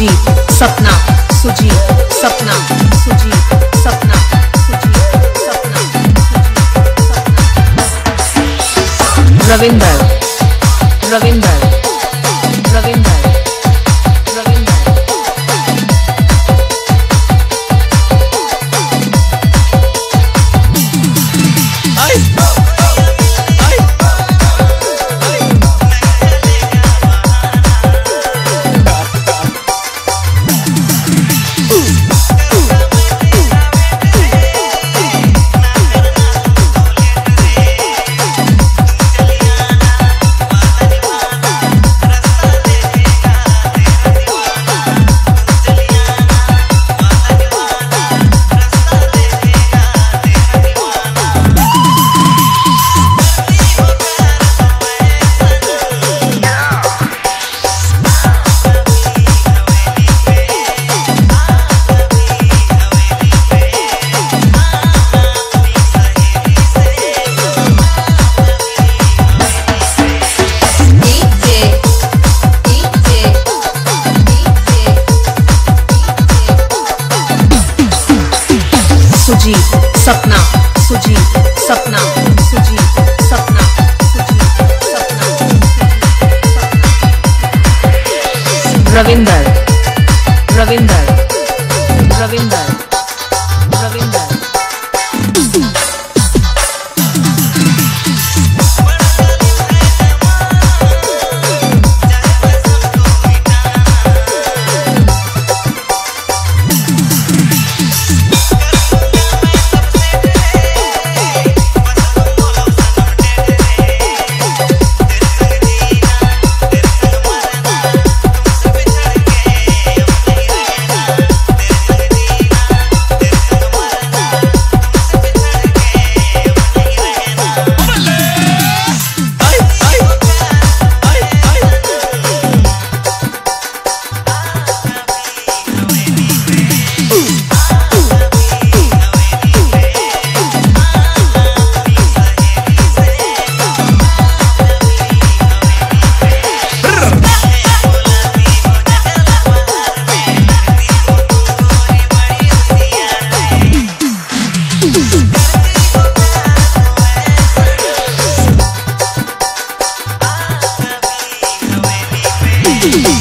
सुजीत सपना सुजीत सपना सुजीत सपना। रविंदर रविंदर। सपना सुजी सपना सुजी सपना रविंदर रविंदर रविंदर रविंदर। Boom!